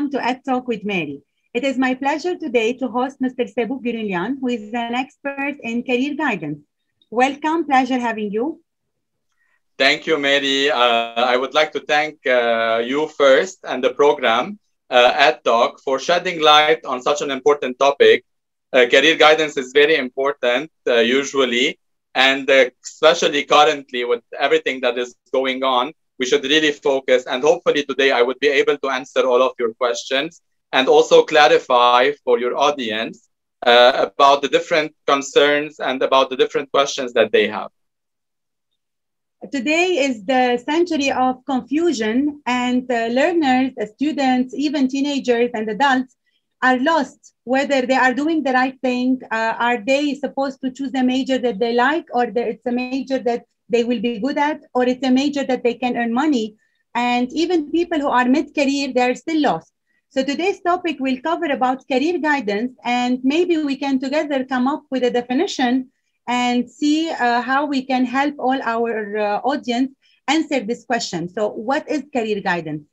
welcome to Ed Talk with Mary. It is my pleasure today to host Mr. Sebouh Gurunlian, who is an expert in career guidance. Welcome, pleasure having you. Thank you, Mary. Uh, I would like to thank uh, you first and the program uh, Ed Talk for shedding light on such an important topic. Uh, career guidance is very important, uh, usually, and uh, especially currently with everything that is going on we should really focus. And hopefully today I would be able to answer all of your questions and also clarify for your audience uh, about the different concerns and about the different questions that they have. Today is the century of confusion, and uh, learners, uh, students, even teenagers and adults are lost whether they are doing the right thing. Uh, are they supposed to choose a major that they like, or it's a major that they will be good at, or it's a major that they can earn money. And even people who are mid-career, they're still lost. So today's topic will cover about career guidance, and maybe we can together come up with a definition and see uh, how we can help all our uh, audience answer this question. So what is career guidance?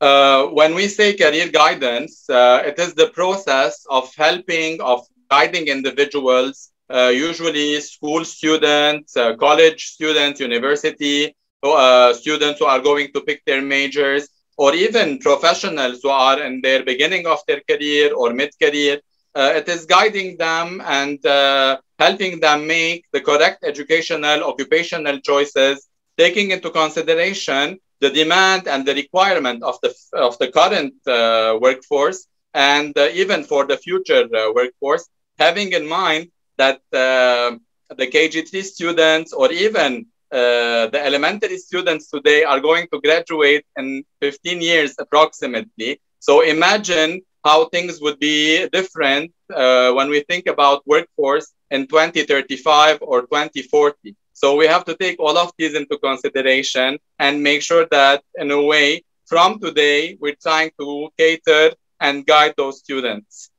Uh, when we say career guidance, uh, it is the process of helping, of guiding individuals usually school students, uh, college students, university uh, students who are going to pick their majors, or even professionals who are in their beginning of their career or mid-career. Uh, it is guiding them and uh, helping them make the correct educational, occupational choices, taking into consideration the demand and the requirement of the, of the current uh, workforce and even for the future workforce, having in mind that uh, the KG3 students or even uh, the elementary students today are going to graduate in 15 years approximately. So imagine how things would be different uh, when we think about workforce in 2035 or 2040. So we have to take all of these into consideration and make sure that in a way from today, we're trying to cater and guide those students.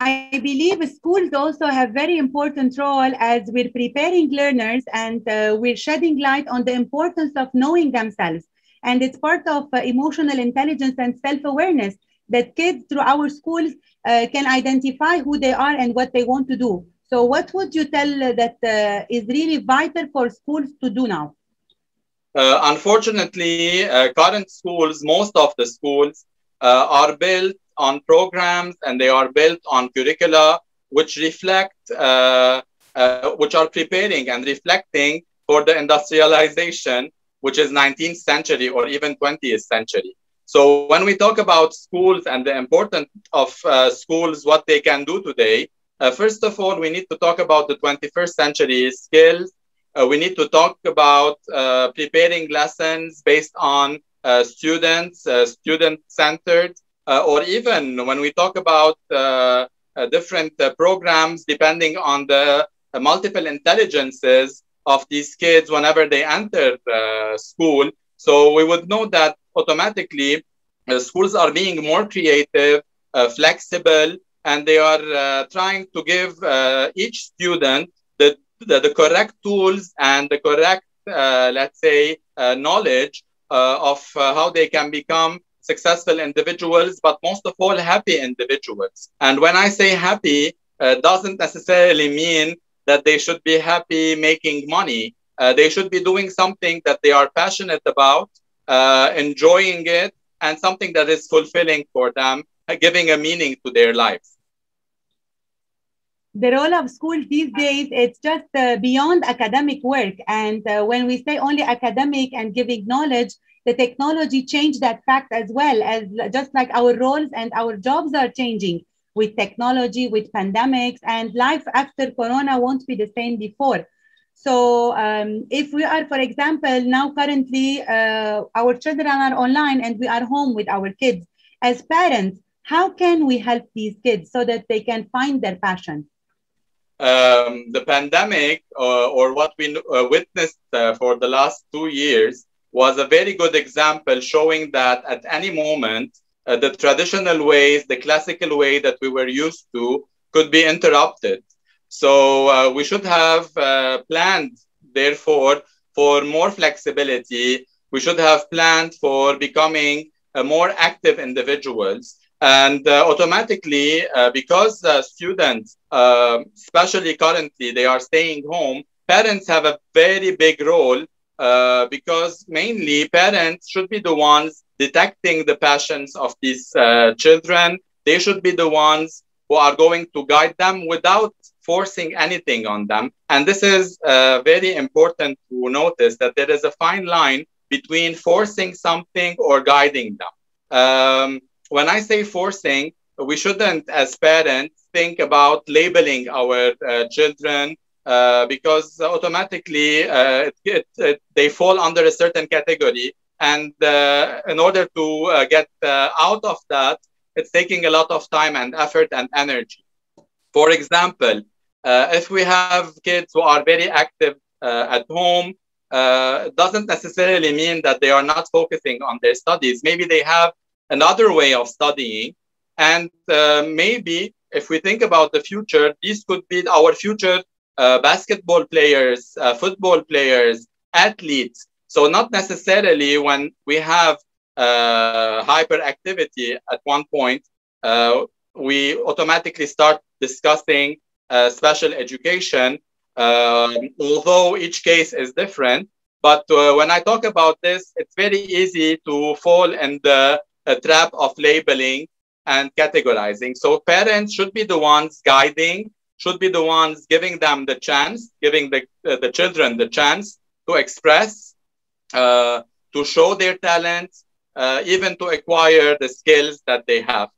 I believe schools also have very important role as we're preparing learners and uh, we're shedding light on the importance of knowing themselves. And it's part of uh, emotional intelligence and self-awareness that kids through our schools uh, can identify who they are and what they want to do. So what would you tell that uh, is really vital for schools to do now? Uh, unfortunately, uh, current schools, most of the schools are built on programs and they are built on curricula which reflect, uh, uh, which are preparing and reflecting for the industrialization, which is 19th century or even 20th century. So when we talk about schools and the importance of uh, schools, what they can do today, uh, first of all, we need to talk about the 21st century skills. Uh, we need to talk about uh, preparing lessons based on Uh, students, uh, student-centered, uh, or even when we talk about uh, uh, different uh, programs, depending on the multiple intelligences of these kids whenever they enter school. So we would know that automatically schools are being more creative, flexible, and they are trying to give each student the, the, the, correct tools and the correct, let's say, knowledge uh, of uh, how they can become successful individuals, but most of all, happy individuals. And when I say happy, uh, doesn't necessarily mean that they should be happy making money. Uh, they should be doing something that they are passionate about, uh, enjoying it, and something that is fulfilling for them, uh, giving a meaning to their lives. The role of school these days, it's just uh, beyond academic work. And uh, when we say only academic and giving knowledge, the technology changed that fact as well as just like our roles and our jobs are changing with technology, with pandemics, and life after Corona won't be the same before. So um, if we are, for example, now currently uh, our children are online and we are home with our kids, as parents, how can we help these kids so that they can find their passion? Um, the pandemic uh, or what we uh, witnessed uh, for the last two years was a very good example showing that at any moment, uh, the traditional ways, the classical way that we were used to, could be interrupted. So uh, we should have uh, planned, therefore, for more flexibility. We should have planned for becoming more active individuals. And uh, automatically, uh, because students, um, especially currently, they are staying home, parents have a very big role uh, because mainly parents should be the ones detecting the passions of these uh, children. They should be the ones who are going to guide them without forcing anything on them. And this is uh, very important to notice that there is a fine line between forcing something or guiding them. Um, when I say forcing, we shouldn't, as parents, think about labeling our uh, children uh, because automatically uh, it, it, they fall under a certain category. And uh, in order to uh, get uh, out of that, it's taking a lot of time and effort and energy. For example, if we have kids who are very active at home, uh, doesn't necessarily mean that they are not focusing on their studies. Maybe they have another way of studying. And uh, maybe if we think about the future, these could be our future uh, basketball players, uh, football players, athletes. So not necessarily when we have uh, hyperactivity at one point, uh, we automatically start discussing special education um, although each case is different. But uh, when I talk about this, it's very easy to fall in the uh, trap of labeling and categorizing. So parents should be the ones guiding, should be the ones giving them the chance, giving the, uh, the children the chance to express, uh, to show their talents, uh, even to acquire the skills that they have.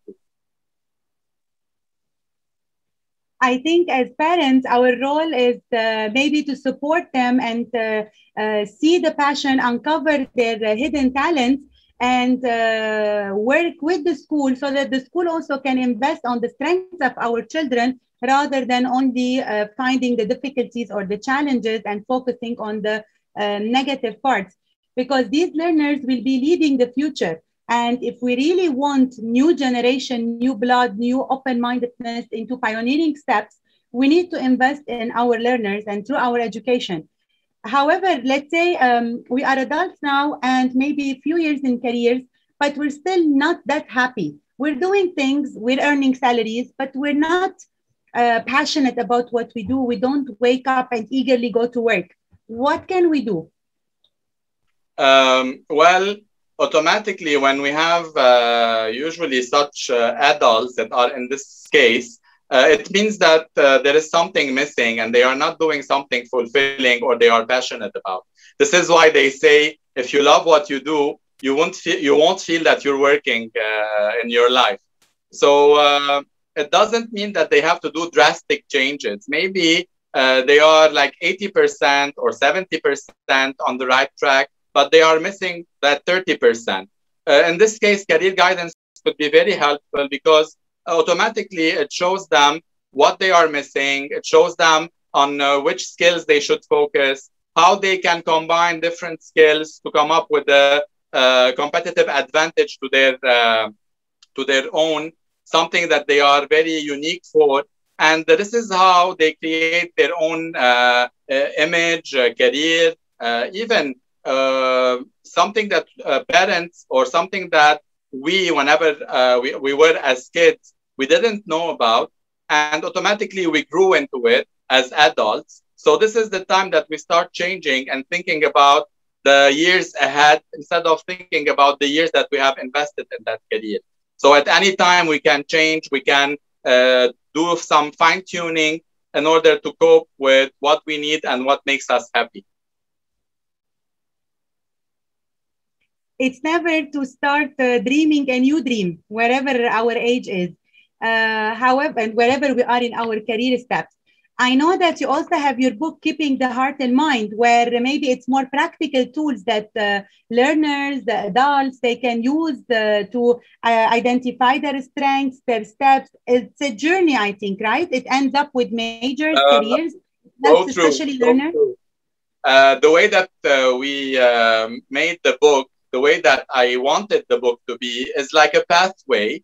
I think as parents, our role is uh, maybe to support them and uh, uh, see the passion, uncover their uh, hidden talents, and uh, work with the school so that the school also can invest on the strengths of our children rather than only uh, finding the difficulties or the challenges and focusing on the negative parts. Because these learners will be leading the future. And if we really want new generation, new blood, new open-mindedness into pioneering steps, we need to invest in our learners and through our education. However, let's say um, we are adults now and maybe a few years in careers, but we're still not that happy. We're doing things, we're earning salaries, but we're not uh, passionate about what we do. We don't wake up and eagerly go to work. What can we do? Um, well, automatically when we have uh, usually such uh, adults that are in this case, uh, it means that uh, there is something missing and they are not doing something fulfilling or they are passionate about. This is why they say if you love what you do, you won't feel, you won't feel that you're working uh, in your life. So uh, it doesn't mean that they have to do drastic changes. Maybe they are like 80% or 70% on the right track but they are missing that 30%. Uh, in this case, career guidance could be very helpful because automatically it shows them what they are missing. It shows them on uh, which skills they should focus, how they can combine different skills to come up with a uh, competitive advantage to their uh, to their own, something that they are very unique for. And this is how they create their own uh, uh, image, career, even uh, something that uh, parents or something that we, whenever uh, we, we were as kids, we didn't know about, and automatically we grew into it as adults. So this is the time that we start changing and thinking about the years ahead instead of thinking about the years that we have invested in that career. So at any time we can change, we can uh, do some fine tuning in order to cope with what we need and what makes us happy. it's never to start uh, dreaming a new dream wherever our age is uh, however and wherever we are in our career steps. I know that you also have your book keeping the heart in mind where maybe it's more practical tools that uh, learners the adults they can use uh, to uh, identify their strengths their steps. It's a journey i think right? It ends up with major uh, careers especially learners uh, the way that uh, we made the book the way that I wanted the book to be is like a pathway.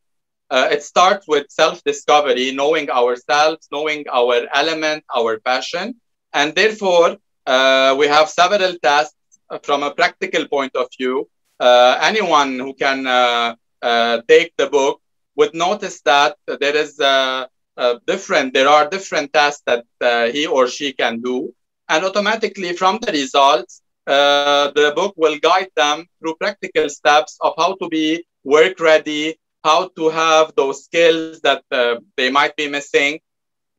Uh, it starts with self discovery, knowing ourselves, knowing our element, our passion. And therefore, uh, we have several tasks from a practical point of view uh, anyone who can uh, uh, take the book would notice that there is different, there are different tests that he or she can do. And automatically from the results, the book will guide them through practical steps of how to be work ready, how to have those skills that uh, they might be missing.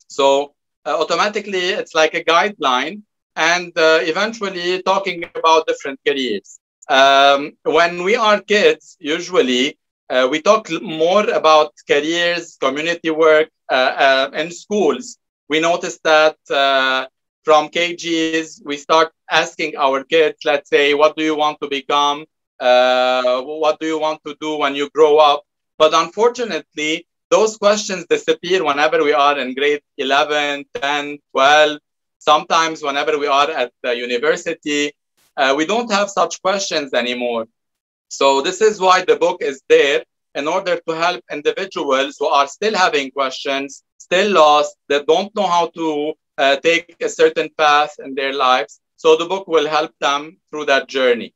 So uh, automatically, it's like a guideline and uh, eventually talking about different careers. Um, when we are kids, usually uh, we talk more about careers, community work uh, uh, in schools. We notice that uh, from KGs, we start asking our kids, let's say, what do you want to become? Uh, what do you want to do when you grow up? But unfortunately, those questions disappear whenever we are in grade 11, 10, 12. Sometimes, whenever we are at the university, uh, we don't have such questions anymore. So, this is why the book is there in order to help individuals who are still having questions, still lost, that don't know how to uh, take a certain path in their lives. So, the book will help them through that journey.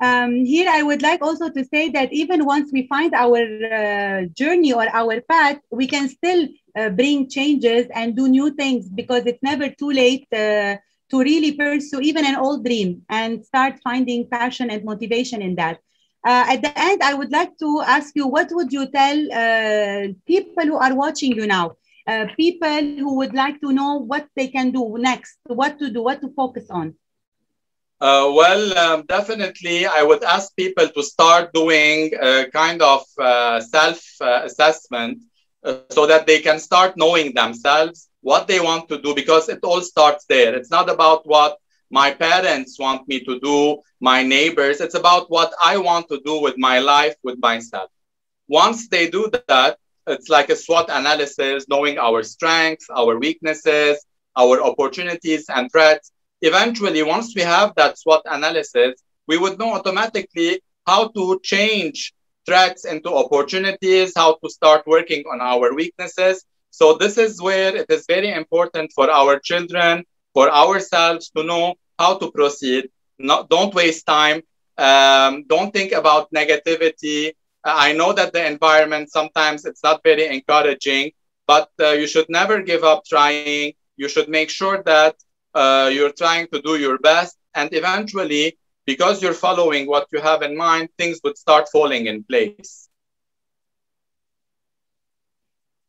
Um, here, I would like also to say that even once we find our uh, journey or our path, we can still uh, bring changes and do new things because it's never too late uh, to really pursue even an old dream and start finding passion and motivation in that. Uh, at the end, I would like to ask you, what would you tell uh, people who are watching you now? Uh, people who would like to know what they can do next, what to do, what to focus on. Uh, well, um, definitely, I would ask people to start doing a kind of uh, self uh, assessment uh, so that they can start knowing themselves what they want to do because it all starts there. It's not about what my parents want me to do, my neighbors. It's about what I want to do with my life, with myself. Once they do that, it's like a SWOT analysis, knowing our strengths, our weaknesses, our opportunities and threats eventually, once we have that SWOT analysis, we would know automatically how to change threats into opportunities, how to start working on our weaknesses. So this is where it is very important for our children, for ourselves to know how to proceed. Not, don't waste time. Um, don't think about negativity. I know that the environment sometimes it's not very encouraging, but uh, you should never give up trying. You should make sure that uh, you're trying to do your best, and eventually, because you're following what you have in mind, things would start falling in place.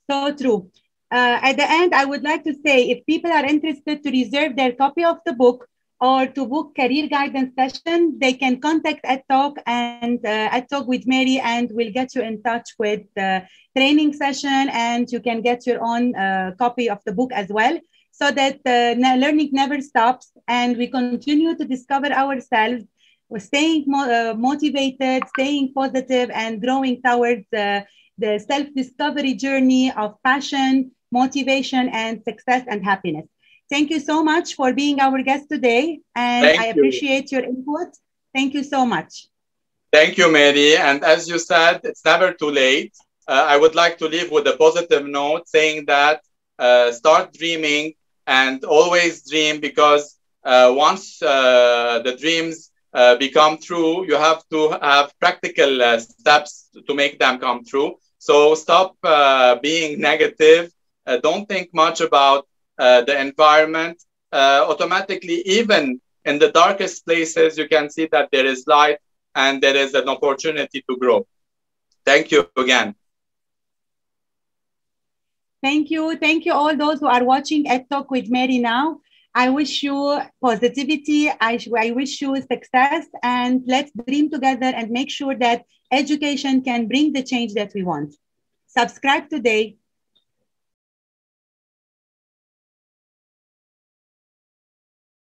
So true. Uh, at the end, I would like to say if people are interested to reserve their copy of the book or to book career guidance session, they can contact Ed Talk and uh, Talk with Mary, and we'll get you in touch with the training session, and you can get your own uh, copy of the book as well so that uh, learning never stops and we continue to discover ourselves we're staying mo uh, motivated staying positive and growing towards uh, the self-discovery journey of passion motivation and success and happiness. Thank you so much for being our guest today and thank i you. appreciate your input. Thank you so much. Thank you mary. And as you said it's never too late. Uh, i would like to leave with a positive note saying that uh, start dreaming and always dream because uh, once uh, the dreams uh, become true, you have to have practical uh, steps to make them come true. So stop uh, being negative. Uh, don't think much about the environment. automatically, even in the darkest places, you can see that there is light and there is an opportunity to grow. Thank you again. Thank you. Thank you, all those who are watching at EdTalk with Mary now. I wish you positivity. I, I wish you success. And let's dream together and make sure that education can bring the change that we want. Subscribe today